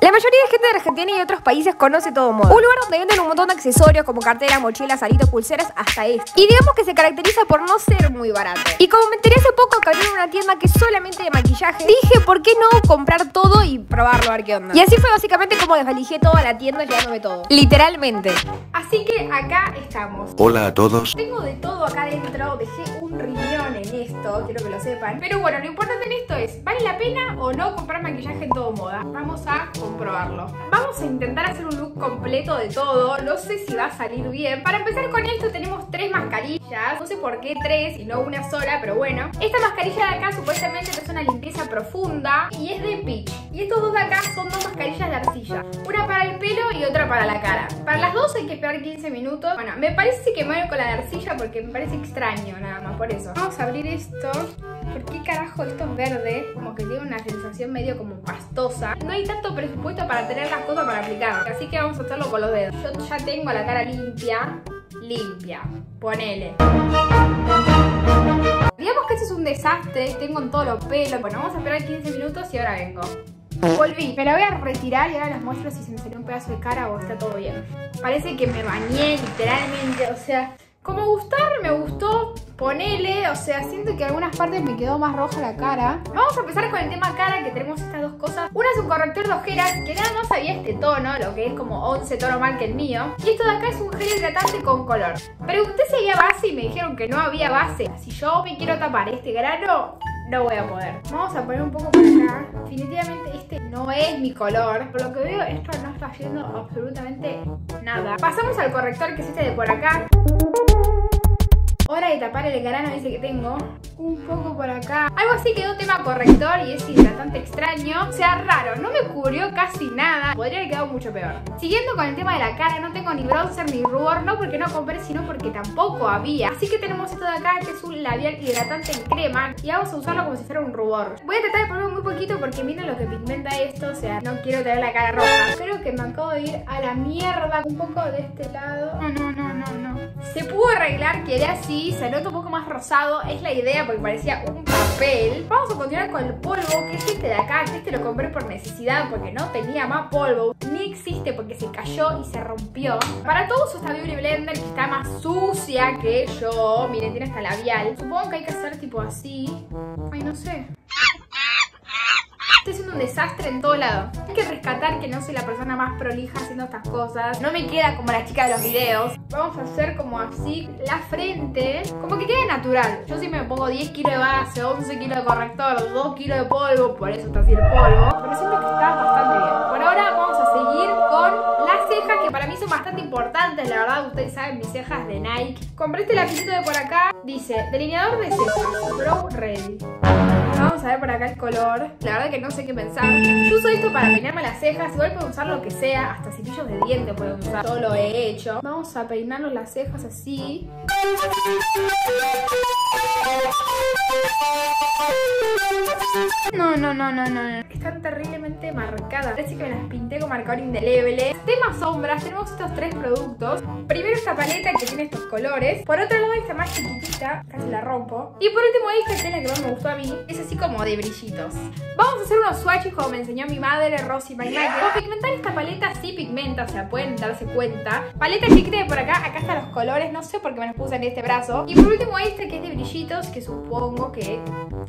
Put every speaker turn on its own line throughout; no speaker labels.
La mayoría de gente de Argentina y de otros países conoce Todo Moda. Un lugar donde venden un montón de accesorios como cartera, mochilas, aritos, pulseras, hasta esto. Y digamos que se caracteriza por no ser muy barato. Y como me enteré hace poco que abrieron una tienda que es solamente de maquillaje, dije, ¿por qué no comprar todo y probarlo a ver qué onda? Y así fue básicamente como desvalijé toda la tienda llevándome todo. Literalmente. Así que acá estamos.
Hola a todos.
Tengo de todo acá adentro, dejé un riñón en esto, quiero que lo sepan. Pero bueno, lo importante en esto es, ¿vale la pena o no comprar maquillaje en todo moda? Vamos a comprobarlo. Vamos a intentar hacer un look completo de todo, no sé si va a salir bien. Para empezar con esto tenemos tres mascarillas, no sé por qué tres y no una sola, pero bueno. Esta mascarilla de acá supuestamente es una limpieza profunda y es de Peach. Y estos dos de acá son dos mascarillas de arcilla, una para el pelo y otra para la cara. Para las dos hay que esperar 15 minutos. Bueno, me parece que me voy con la de arcilla porque me parece extraño nada más, por eso. Vamos a abrir esto. ¿Por qué carajo esto es verde? Como que tiene una sensación medio como pastosa. No hay tanto presupuesto para tener las cosas para aplicar. Así que vamos a hacerlo con los dedos. Yo ya tengo la cara limpia. Limpia. Ponele. Digamos que este es un desastre. Tengo en todos los pelos. Bueno, vamos a esperar 15 minutos y ahora vengo. Volví, me la voy a retirar y ahora les muestro si se me salió un pedazo de cara o está todo bien. Parece que me bañé literalmente, o sea, como gustar, me gustó, ponele, o sea, siento que algunas partes me quedó más roja la cara. Vamos a empezar con el tema cara, que tenemos estas dos cosas. Una es un corrector de ojeras, que nada más había este tono, lo que es como 11 tono mal que el mío. Y esto de acá es un gel hidratante con color. Pregunté si había base y me dijeron que no había base. Si yo me quiero tapar este grano, no voy a poder. Vamos a poner un poco por acá. Definitivamente este no es mi color. Por lo que veo, esto no está haciendo absolutamente nada. Pasamos al corrector que es este de por acá. Hora de tapar el grano ese que tengo. Un poco por acá. Algo así quedó tema corrector y es hidratante extraño. O sea, raro. No me cubrió casi nada. Podría haber quedado mucho peor. Siguiendo con el tema de la cara, no tengo ni bronzer ni rubor. No porque no compré, sino porque tampoco había. Así que tenemos esto de acá, que es un labial hidratante en crema. Y vamos a usarlo como si fuera un rubor. Voy a tratar de ponerlo muy poquito porque miren lo que pigmenta esto. O sea, no quiero tener la cara roja. Creo que me acabo de ir a la mierda. Un poco de este lado. No, no, no, no, no. Se pudo arreglar, quedé así. Se nota un poco más rosado. Es la idea porque parecía un papel. Vamos a continuar con el polvo, que es este de acá. Que este lo compré por necesidad porque no tenía más polvo. Ni existe porque se cayó y se rompió. Para todo uso esta Beauty Blender que está más sucia que yo. Miren, tiene hasta labial. Supongo que hay que hacer tipo así. Ay, no sé. Estoy haciendo un desastre en todo lado. Hay que rescatar que no soy la persona más prolija haciendo estas cosas. No me queda como la chica de los videos. Vamos a hacer como así la frente. Como que quede natural. Yo siempre me pongo 10 kilos de base, 11 kilos de corrector, 2 kilos de polvo. Por eso está así el polvo. Pero siento que está bastante bien. Por ahora vamos a seguir con las cejas que para mí son bastante importantes. La verdad, ustedes saben mis cejas de Nike. Compré este lapicito de por acá. Dice, delineador de cejas. Brow Ready. A ver por acá el color. La verdad que no sé qué pensar. Yo uso esto para peinarme las cejas. Igual puedo usar lo que sea. Hasta cepillos de dientes puedo usar. Yo lo he hecho. Vamos a peinarnos las cejas así. No, no, no, no, no. Están terriblemente marcadas. Parece que me las pinté con marcador indeleble. Tema sombras, tenemos estos tres productos. Primero esta paleta que tiene estos colores. Por otro lado esta más chiquitita, casi la rompo. Y por último esta que es la que más me gustó a mí. Es así como de brillitos. Vamos a hacer unos swatches como me enseñó mi madre, Rosy My Para pigmentar esta paleta sí pigmenta, o sea, pueden darse cuenta. Paleta chiquita de por acá, acá están los colores. No sé por qué me los puse en este brazo. Y por último este que es de brillitos, que supongo que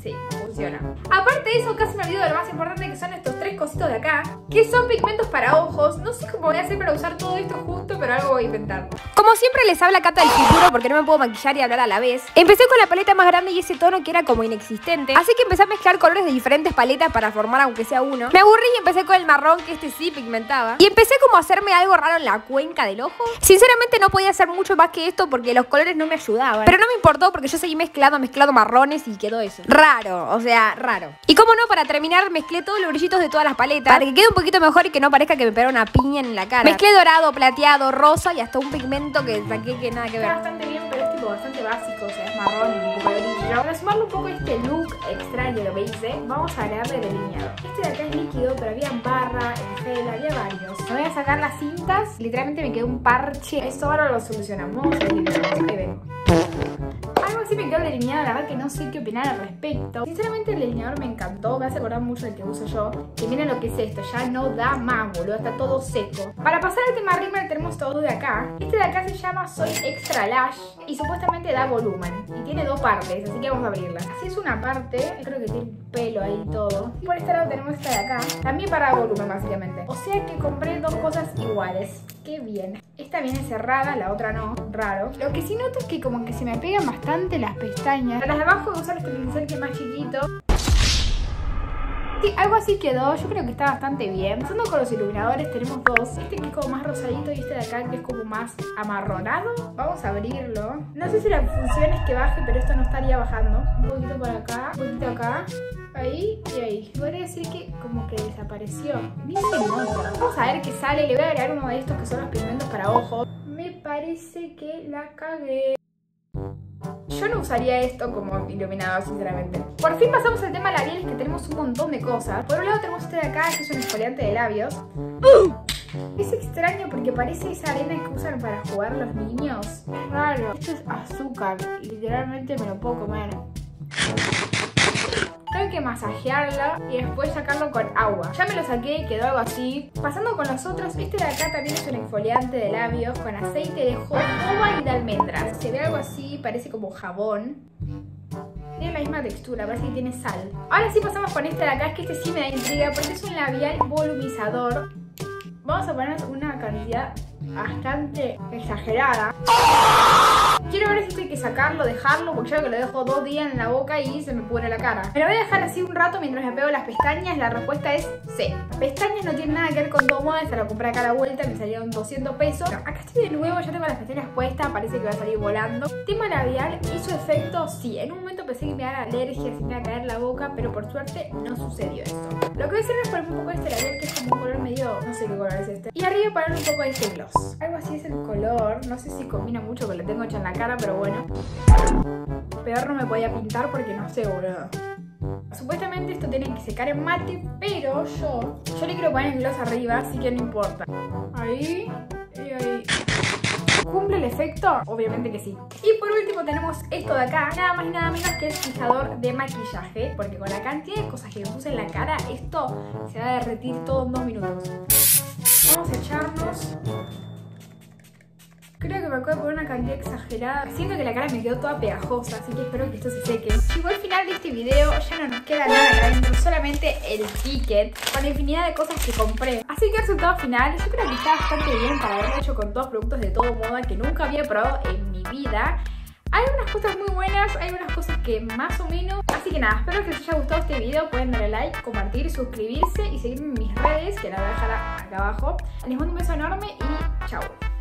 sí, funciona. Aparte de eso, casi me olvido de lo más importante que son estos tres cositos de acá, que son pigmentos para ojos. No sé cómo voy a hacer para usar todo esto justo, pero algo voy a inventar. Como siempre les habla Cata del futuro porque no me puedo maquillar y hablar a la vez. Empecé con la paleta más grande y ese tono que era como inexistente. Así que empecé a mezclar colores de diferentes paletas para formar aunque sea uno. Me aburrí y empecé con el marrón que este sí pigmentaba. Y empecé como a hacerme algo raro en la cuenca del ojo. Sinceramente no podía hacer mucho más que esto porque los colores no me ayudaban. Pero no me importó porque yo seguí mezclando, mezclando marrones y quedó eso. Raro, o sea, raro. Y como no, para terminar mezclé todos los brillitos de todas las paletas para que quede un poquito mejor y que no parezca que me pegara una piña en la cara. Mezclé dorado, plateado, rosa y hasta un pigmento que saqué que nada que ver. Está bastante bien, pero es tipo bastante básico, o sea, es marrón y tipo brillo. Para sumarle un poco este look extraño que hice, vamos a agregarle delineado. Este de acá es líquido, pero había barra, en gel, había varios. Me voy a sacar las cintas, literalmente me quedó un parche. Esto ahora lo solucionamos. Vamos a ver, ahí vengo. Algo así me quedó el delineador, la verdad que no sé qué opinar al respecto. Sinceramente el delineador me encantó, me hace acordar mucho del que uso yo. Que miren lo que es esto, ya no da más, boludo, está todo seco. Para pasar al tema rímel tenemos todo de acá. Este de acá se llama Soy Extra Lash y supuestamente da volumen. Y tiene dos partes, así que vamos a abrirla. Así es una parte, creo que tiene pelo ahí todo. Y por este lado tenemos esta de acá, también para volumen básicamente. O sea que compré dos cosas iguales. Qué bien. Esta viene cerrada, la otra no. Raro. Lo que sí noto es que como que se me pegan bastante las pestañas. Para las de abajo voy a usar este pincel que es más chiquito. Sí, algo así quedó, yo creo que está bastante bien. Pasando con los iluminadores tenemos dos. Este que es como más rosadito y este de acá que es como más amarronado. Vamos a abrirlo. No sé si la función es que baje, pero esto no estaría bajando. Un poquito por acá, un poquito acá. Ahí y ahí. Podría decir que como que desapareció. Vamos a ver qué sale. Le voy a agregar uno de estos que son los pigmentos para ojos. Me parece que la cagué. Yo no usaría esto como iluminador, sinceramente. Por fin pasamos al tema labiales, que tenemos un montón de cosas. Por un lado tenemos este de acá, que es un exfoliante de labios. Es extraño porque parece esa arena que usan para jugar los niños. Es raro. Esto es azúcar. Literalmente me lo puedo comer. Que masajearla y después sacarlo con agua. Ya me lo saqué y quedó algo así. Pasando con los otros, este de acá también es un exfoliante de labios con aceite de jojoba y de almendras. Se ve algo así, parece como jabón. Tiene la misma textura, parece que tiene sal. Ahora sí pasamos con este de acá, es que este sí me da intriga porque es un labial volumizador. Vamos a poner una cantidad bastante exagerada. Quiero ver si esto hay que sacarlo, dejarlo, porque yo que lo dejo dos días en la boca y se me pudre la cara. Me lo voy a dejar así un rato mientras me pego las pestañas. La respuesta es sí. Pestañas no tienen nada que ver con todo moda, se lo compré acá a la vuelta, me salieron 200 pesos. acá estoy de nuevo, ya tengo las pestañas puestas, parece que va a salir volando. Tema labial, hizo efecto, sí. En un momento pensé que me iba alergia, se me iba a caer la boca, pero por suerte no sucedió eso. Lo que voy a hacer es poner un poco de este labial, que es como un color medio, no sé qué color es este. Y arriba poner un poco de este. Algo así es el color, no sé si combina mucho que lo tengo hecho en la cara, pero bueno. Peor no me podía pintar porque no sé, boludo. Supuestamente esto tiene que secar en mate, pero yo, yo le quiero poner el gloss arriba, así que no importa. Ahí y ahí. ¿Cumple el efecto? Obviamente que sí. Y por último tenemos esto de acá, nada más y nada menos que el fijador de maquillaje, porque con la cantidad de cosas que me puse en la cara, esto se va a derretir todo en dos minutos. Vamos a echarnos Creo que me acabo de poner una cantidad exagerada. Siento que la cara me quedó toda pegajosa, así que espero que esto se seque. Llegó al final de este video, ya no nos queda nada acá dentro, solamente el ticket con infinidad de cosas que compré. Así que el resultado final, yo creo que está bastante bien para haberlo hecho con todos productos de todo moda que nunca había probado en mi vida. Hay unas cosas muy buenas, hay unas cosas que más o menos. Así que nada, espero que les haya gustado este video. Pueden darle like, compartir, suscribirse y seguirme en mis redes, que la voy a dejar acá abajo. Les mando un beso enorme y chao.